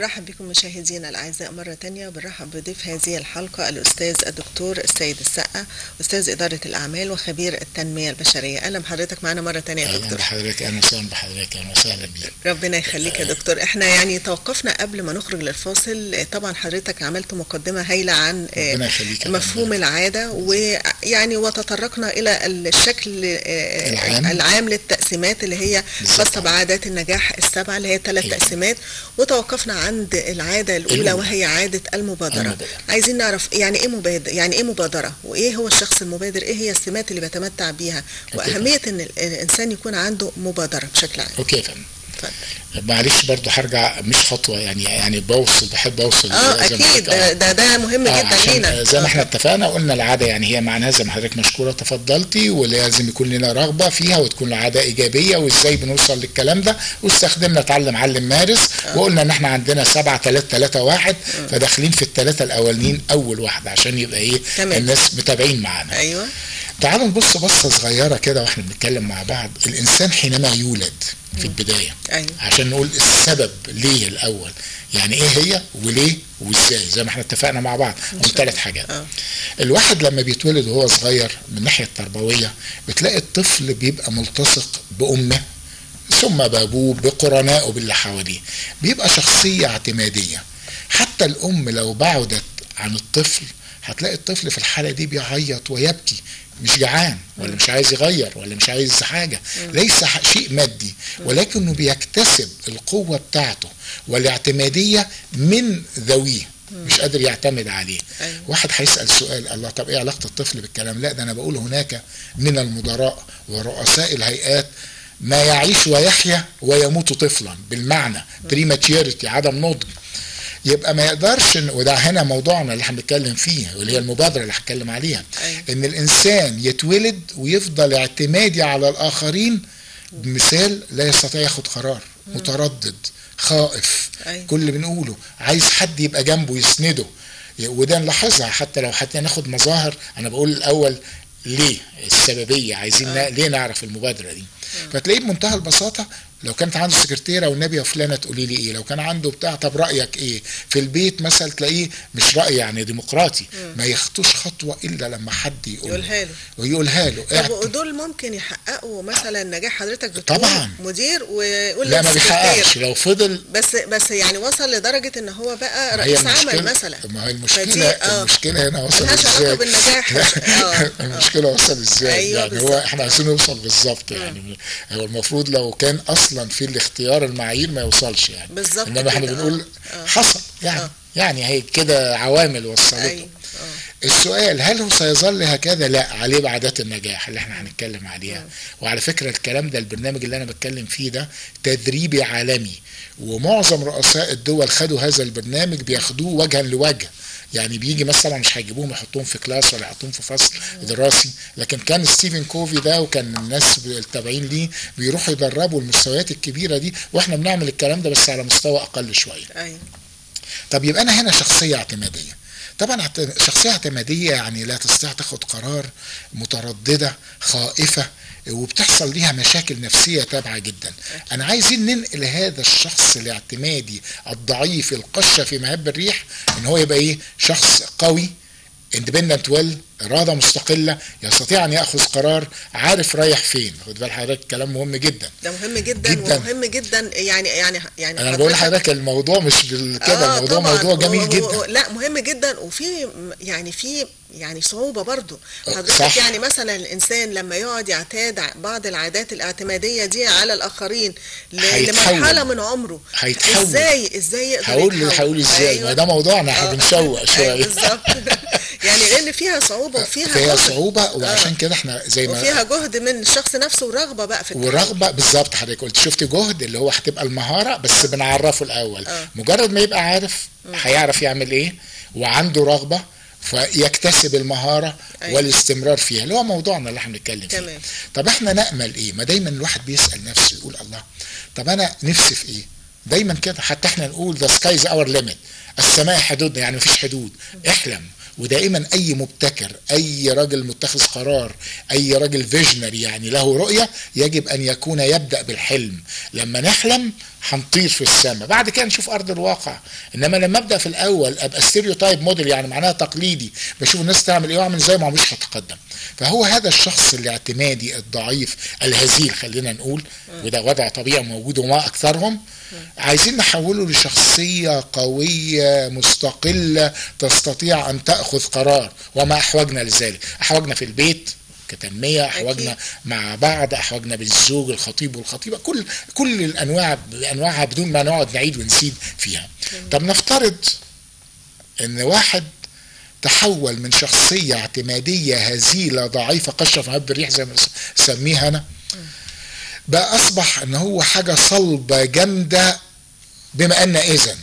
بنرحب بكم مشاهدينا الأعزاء مرة تانية بنرحب بضيف هذه الحلقة الأستاذ الدكتور السيد السقا أستاذ إدارة الأعمال وخبير التنمية البشرية. أهلا بحضرتك معنا مرة تانية يا أهلا دكتور بحضرتك أهلا وسهلا بحضرتك أهلا وسهلا بيك. ربنا يخليك يا دكتور. إحنا يعني توقفنا قبل ما نخرج للفاصل. طبعا حضرتك عملت مقدمة هايلة عن مفهوم. العادة ويعني وتطرقنا إلى الشكل آه، العام. العام للتقسيمات اللي هي. خاصة بعادات النجاح السبعة اللي هي ثلاث أيوة. تقسيمات وتوقفنا عند العادة الأولى. وهي عادة المبادرة المبادرة. عايزين نعرف يعني إيه مبادره يعني إيه مبادرة وإيه هو الشخص المبادر إيه هي السمات اللي بيتمتع بيها. وأهمية إن الإنسان يكون عنده مبادرة بشكل عام أوكي اتفضل معلش برضو هرجع مش خطوة يعني يعني بوصل بحب أوصل آه أكيد. ده ده, ده مهم آه، جدا لينا. زي ما آه، إحنا اتفقنا قلنا العادة يعني هي معناها زي ما حضرتك مشكورة تفضلتي ولازم يكون لنا رغبة فيها وتكون العادة إيجابية وإزاي بنوصل للكلام ده. واستخدمنا اتعلم علم مارس وقلنا إن إحنا عندنا سبعة تلاتة تلاتة واحد فداخلين في الثلاثه الاولين أول واحدة عشان يبقى إيه تمام. الناس متابعين معانا. أيوه. تعالوا نبص بصة صغيرة كده وإحنا بنتكلم مع بعض. الإنسان حينما يولد في البداية. أيوه. عشان نقول السبب ليه الأول. يعني إيه هي وليه وإزاي؟ زي ما إحنا اتفقنا مع بعض من ثلاث حاجات. آه. الواحد لما بيتولد وهو صغير من الناحيه التربويه بتلاقي الطفل بيبقى ملتصق بأمه ثم بأبوه بقرنائه باللي حواليه. بيبقى شخصية اعتمادية. حتى الأم لو بعدت عن الطفل هتلاقي الطفل في الحالة دي بيعيط ويبكي مش جعان ولا مش عايز يغير ولا مش عايز حاجة. ليس شيء مادي ولكنه بيكتسب القوة بتاعته والاعتمادية من ذويه مش قادر يعتمد عليه. أيوة. واحد هيسأل سؤال الله طب إيه علاقة الطفل بالكلام؟ لا ده أنا بقول هناك من المدراء ورؤساء الهيئات ما يعيش ويحيا ويموت طفلا بالمعنى بريماتيوريتي عدم نضج. يبقى ما يقدرش وده هنا موضوعنا اللي هنتكلم فيه واللي هي المبادرة اللي هتكلم عليها. أيوة. إن الإنسان يتولد ويفضل اعتمادي على الآخرين مثال لا يستطيع ياخد قرار متردد خائف أيوة. كل اللي بنقوله. عايز حد يبقى جنبه يسنده. وده نلاحظها حتى لو حتى ناخد مظاهر. أنا بقول الأول ليه؟ السببية. عايزين آه. ليه نعرف المبادرة دي؟ فتلاقيه بمنتهى البساطة لو كانت عنده سكرتيرة والنبي يا فلانة تقولي لي إيه؟ لو كان عنده بتاع طب رأيك إيه؟ في البيت مثلا تلاقيه مش رأي يعني ديمقراطي. ما يخطوش خطوة إلا لما حد يقول يقولها له. ويقولها له. طب ودول ممكن يحققوا مثلا نجاح حضرتك بتقول طبعاً. مدير ويقول لا ما. بيحققش. لو فضل بس بس يعني وصل لدرجة إن هو بقى رئيس عمل مثلا. ما هي المشكلة آه. المشكلة هنا وصل إزاي؟ بالنجاح. آه. المشكلة وصل إزاي؟ أيوة يعني هو بالظبط. إحنا عايزين نوصل بالظبط يعني. هو المفروض لو كان أصلا في الاختيار المعايير ما يوصلش يعني بالظبط إنما إحنا بنقول آه. حصل يعني آه. يعني هي كده عوامل وصلته أيوه آه. السؤال هل هو سيظل هكذا؟ لا عليه بعادات النجاح اللي إحنا هنتكلم عليها وعلى فكرة الكلام ده البرنامج اللي أنا بتكلم فيه ده تدريبي عالمي ومعظم رؤساء الدول خدوا هذا البرنامج بياخدوه وجها لوجه. يعني بيجي مثلا مش هيجيبوهم يحطوهم في كلاس ولا يحطوهم في فصل دراسي. لكن كان ستيفن كوفي ده وكان الناس التابعين ليه بيروحوا يدربوا المستويات الكبيرة دي وإحنا بنعمل الكلام ده بس على مستوى أقل شوية. أيوه. طب يبقى أنا هنا شخصية اعتمادية. طبعا شخصية اعتمادية يعني لا تستطيع تاخد قرار مترددة خائفة وبتحصل ليها مشاكل نفسية تابعة جدا. أنا عايزين ننقل هذا الشخص الاعتمادي الضعيف القشة في مهب الريح إن هو يبقى إيه؟ شخص قوي اندبندنت ويل إرادة مستقلة يستطيع أن يأخذ قرار عارف رايح فين خد بال حضرتك كلام مهم جدا ده مهم جدا, جداً. ومهم جدا يعني يعني يعني أنا بقول لحضرتك الموضوع مش بالكده آه الموضوع طبعاً. موضوع جميل و- و- جدا لا مهم جدا وفي يعني في يعني صعوبة برضو آه، حضرتك. يعني مثلا الإنسان لما يقعد يعتاد بعض العادات الاعتمادية دي على الآخرين. لمرحلة من عمره هيتحول. إزاي إزاي يقدر هقول؟ هقول إزاي أيوة. ما ده موضوعنا إحنا آه. بنشوق أيوة شوية بالظبط يعني لأن فيها صعوبة وفيها فيها جهد. صعوبة وعشان آه. كده إحنا زي ما وفيها جهد من الشخص نفسه ورغبة بقى في. ورغبة بالظبط حضرتك قلت شفت جهد اللي هو هتبقى المهارة بس بنعرفه الأول آه. مجرد ما يبقى عارف هيعرف يعمل إيه وعنده رغبة فيكتسب المهارة أيوة. والاستمرار فيها اللي هو موضوعنا اللي إحنا بنتكلم فيه تمام. طب إحنا نأمل إيه ما دايما الواحد بيسأل نفسه يقول الله طب أنا نفسي في إيه دايما كده حتى إحنا نقول the sky's our limit السماء حدودنا يعني مفيش حدود احلم ودائما أي مبتكر أي راجل متخذ قرار أي راجل visionary يعني له رؤية يجب أن يكون يبدأ بالحلم. لما نحلم هنطير في السماء بعد كده نشوف أرض الواقع. إنما لما أبدأ في الأول أبقى ستيريوتايب موديل يعني معناها تقليدي. بشوف الناس تعمل إيه وأعمل زي ما مش هتقدم فهو هذا الشخص الاعتمادي الضعيف الهزيل خلينا نقول وده وضع طبيعي موجود وما أكثرهم. عايزين نحوله لشخصية قوية مستقلة تستطيع أن تأخذ قرار. وما أحوجنا لذلك. أحوجنا في البيت كتنمية أحوجنا مع بعض أحوجنا بالزوج الخطيب والخطيبة كل كل الأنواع بأنواعها بدون ما نقعد نعيد ونزيد فيها. طب نفترض إن واحد تحول من شخصية اعتمادية هزيلة ضعيفة قشة في هب الريح زي ما سميها أنا بقى أصبح إن هو حاجة صلبة جامدة بما أن إذن.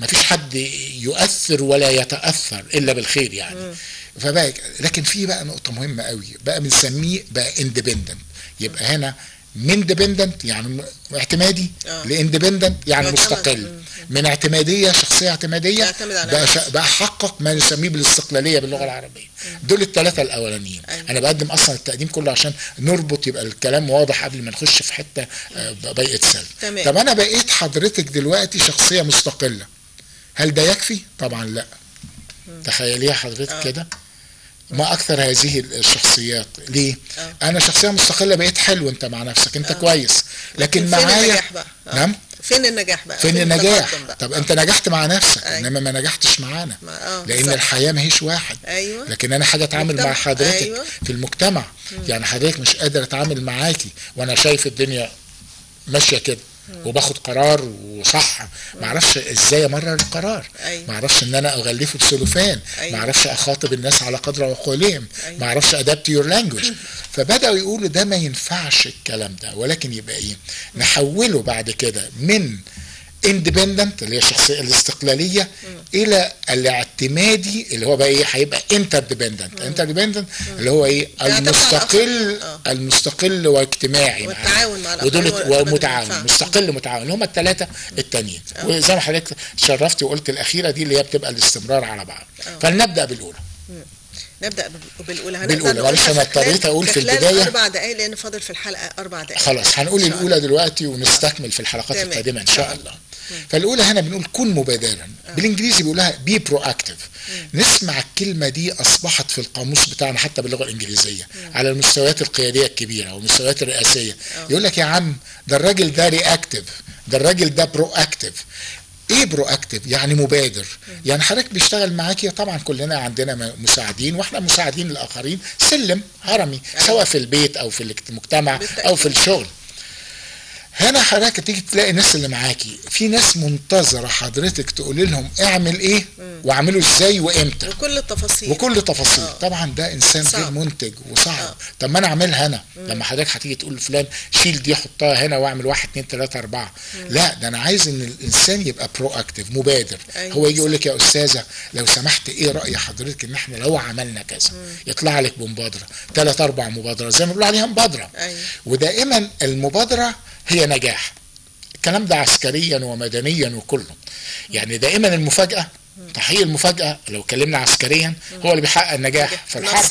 مفيش حد يؤثر ولا يتأثر إلا بالخير يعني. فبقى لكن في بقى نقطة مهمة قوي بقى بنسميه بقى independent يبقى هنا من dependent يعني اعتمادي آه. ل independent يعني. مستقل. من اعتمادية شخصية اعتمادية بقى, بقى حقق ما نسميه بالاستقلالية باللغة العربية. دول الثلاثه الأولانيين. أيوة. أنا بقدم أصلا التقديم كله عشان نربط يبقى الكلام واضح قبل ما نخش في حتة آه، سلب. تمام. طب أنا بقيت حضرتك دلوقتي شخصية مستقلة. هل ده يكفي؟ طبعا لا. تخيليها حضرتك آه. كده. ما أكثر هذه الشخصيات ليه آه. أنا شخصية مستقلة بقيت حلو أنت مع نفسك أنت آه. كويس لكن فين معايا النجاح بقى؟ آه. نعم فين النجاح بقى؟ فين النجاح التقدم بقى؟ طب أنت نجحت مع نفسك أيوة. إنما ما نجحتش معانا آه، لأن بالظبط. الحياة ما هيش واحد أيوه لكن أنا حاجة أتعامل. مع حضرتك أيوة. في المجتمع يعني حضرتك مش قادر أتعامل معاكي وأنا شايف الدنيا ماشية كده وباخد قرار وصح. ما أعرفش إزاي امرر القرار. أيوة. ما أعرفش ان أنا اغلفه بسلوفان. أيوة. ما أعرفش اخاطب الناس على قدر عقولهم. ما أعرفش adapt your language فبدأوا يقولوا ده ما ينفعش الكلام ده. ولكن يبقى إيه؟ نحوله بعد كده من independent اللي هي الشخصية الاستقلالية إلى الاعتمادي اللي هو بقى إيه هيبقى interdependent interdependent اللي هو إيه المستقل. آه. المستقل واجتماعي. والتعاون مع ودول ومتعاون. مستقل متعاون اللي هم الثلاثه التانيين. وزي ما حضرتك شرفتي وقلت الأخيرة دي اللي هي بتبقى الاستمرار على بعض. فلنبدأ بالأولى. نبدأ بالأولى. هنقدر بالأولى. نقولها معلش خلال- اضطريت أقول في خلال البداية. أربع دقائق لأن فاضل في الحلقة أربع دقائق خلاص هنقول الأولى دلوقتي ونستكمل في الحلقات. القادمة إن شاء الله. فالأولى هنا بنقول كن مبادرا. بالإنجليزي بيقولها be proactive نسمع الكلمة دي أصبحت في القاموس بتاعنا حتى باللغة الإنجليزية على المستويات القيادية الكبيرة والمستويات الرئاسية. يقول لك يا عم ده الراجل ده reactive ده الراجل ده proactive إيه proactive يعني مبادر. يعني حضرتك بيشتغل معاكي طبعا كلنا عندنا مساعدين وإحنا مساعدين الآخرين. سلم هرمي سواء في البيت أو في المجتمع أو في الشغل. هنا حضرتك تيجي تلاقي الناس اللي معاكي. في ناس منتظرة حضرتك تقول لهم اعمل إيه واعمله إزاي وامتى. وكل التفاصيل. وكل تفاصيل آه. طبعا ده إنسان غير. منتج وصعب. آه. طب ما أنا أعملها أنا. لما حضرتك هتيجي تقول لفلان شيل دي حطها هنا واعمل واحد اتنين تلاتة أربعة. لا ده أنا عايز إن الإنسان يبقى برو اكتف مبادر. أيوة، هو يجي يقول لك يا أستاذة لو سمحت إيه رأي حضرتك إن إحنا لو عملنا كذا؟ يطلع لك بمبادرة. ثلاث أربع مبادرات. زي ما بيقولوا عليها مبادرة. أيوة. ودائما المبادرة هي نجاح. الكلام ده عسكريا ومدنيا وكله. يعني دائما المفاجأة تحقيق المفاجأة لو اتكلمنا عسكريا هو اللي بيحقق النجاح في الحرب.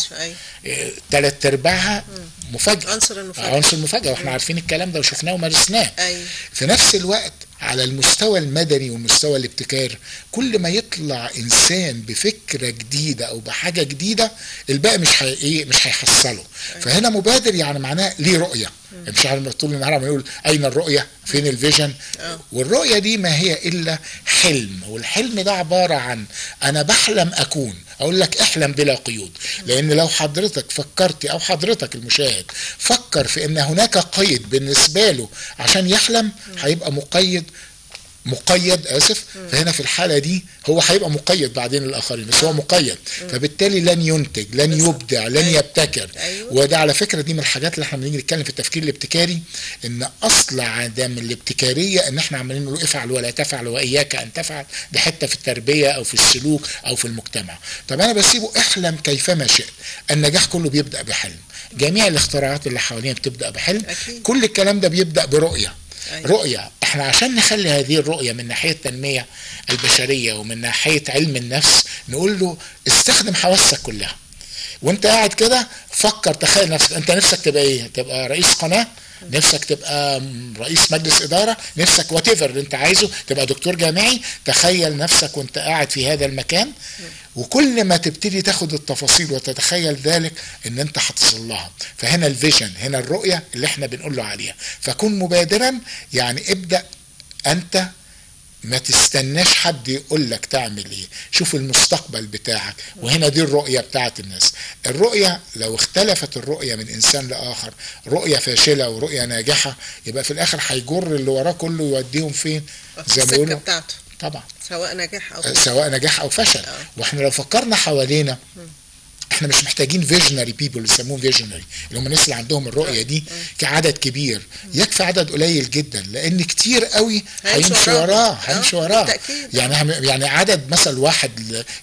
ثلاث أرباعها مفاجأة. عنصر المفاجأة. عنصر المفاجأة. وإحنا عارفين الكلام ده وشفناه ومارسناه في نفس الوقت على المستوى المدني ومستوى الابتكار كل ما يطلع إنسان بفكرة جديدة أو بحاجة جديدة الباقي مش هي إيه مش هيحصله. فهنا مبادر يعني معناه ليه رؤية. مش عارف طول النهار عم يقول أين الرؤية؟ فين الفيجن؟ آه. والرؤية دي ما هي إلا حلم والحلم ده عبارة عن أنا بحلم أكون أقول لك احلم بلا قيود. لأن لو حضرتك فكرت أو حضرتك المشاهد فكر في إن هناك قيد بالنسبة له عشان يحلم هيبقى مقيد مقيد آسف. فهنا في الحالة دي هو هيبقى مقيد بعدين الآخرين بس هو مقيد. فبالتالي لن ينتج لن يبدع لن أيوة. يبتكر. أيوة. وده على فكرة دي من الحاجات اللي إحنا بنيجي نتكلم في التفكير الابتكاري إن أصل عدم الابتكارية إن إحنا عمالين نقول افعل ولا تفعل وإياك أن تفعل دي حتة في التربية أو في السلوك أو في المجتمع. طب أنا بسيبه احلم كيفما شئت. النجاح كله بيبدأ بحلم. جميع الاختراعات اللي حوالينا بتبدأ بحلم. أكيد. كل الكلام ده بيبدأ برؤية. أيوة. رؤية. إحنا عشان نخلي هذه الرؤية من ناحية التنمية البشرية ومن ناحية علم النفس نقول له استخدم حواسك كلها. وانت قاعد كده فكر تخيل نفسك انت نفسك تبقى إيه؟ تبقى رئيس قناة نفسك تبقى رئيس مجلس إدارة نفسك وات اللي أنت عايزه تبقى دكتور جامعي. تخيل نفسك وأنت قاعد في هذا المكان. وكل ما تبتدي تاخد التفاصيل وتتخيل ذلك إن أنت هتصل لها فهنا ال vision هنا الرؤية اللي إحنا بنقول له عليها. فكن مبادرا يعني ابدأ أنت ما تستناش حد يقول لك تعمل إيه. شوف المستقبل بتاعك. وهنا دي الرؤية بتاعت الناس. الرؤية لو اختلفت الرؤية من إنسان لآخر رؤية فاشلة ورؤية ناجحة يبقى في الآخر هيجر اللي وراه كله يوديهم فين؟ زي ما بيقولوا بتاعته. طبعا. سواء نجاح أو فشل. سواء نجاح أو فشل. آه. وإحنا لو فكرنا حوالينا إحنا مش محتاجين visionary people يسموهم visionary اللي هم الناس اللي عندهم الرؤية دي كعدد كبير. يكفي عدد قليل جدا لأن كتير قوي هيمشي وراه. آه، هيمشي وراه. يعني هم- يعني عدد مثلا واحد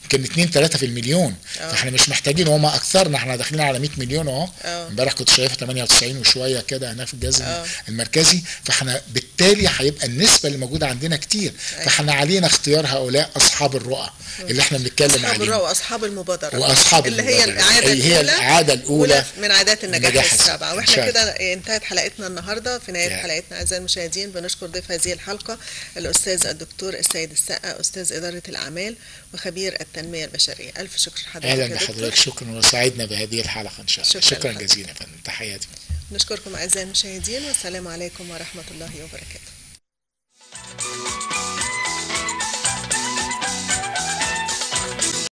يمكن اثنين ثلاثة في المليون. فاحنا مش محتاجين وما أكثرنا إحنا داخلين على 100 مليون اهو. امبارح كنت شايفه 98 وشوية كده هناك في الجهاز. المركزي. فاحنا بالتالي هيبقى النسبة اللي موجودة عندنا كتير. فاحنا علينا اختيار هؤلاء أصحاب الرؤى اللي إحنا بنتكلم أصحاب عليهم. الرؤى وأصحاب المبادرة. وأصحاب اللي هي المبادرة. العادة أي هي الأولى العادة الأولى من عادات النجاح, النجاح السبعه إن وإحنا شاء كده انتهت حلقتنا النهارده. في نهاية يا. حلقتنا أعزائي المشاهدين بنشكر ضيف هذه الحلقة الأستاذ الدكتور السيد السقا أستاذ إدارة الأعمال وخبير التنمية البشرية. ألف شكر حضرتك أهلا يا دكتور. بحضرتك شكرا. وسعدنا بهذه الحلقة إن شاء الله. شكراً شكرا لحضرتك. جزيلا يا فندم. تحياتي. نشكركم أعزائي المشاهدين والسلام عليكم ورحمة الله وبركاته.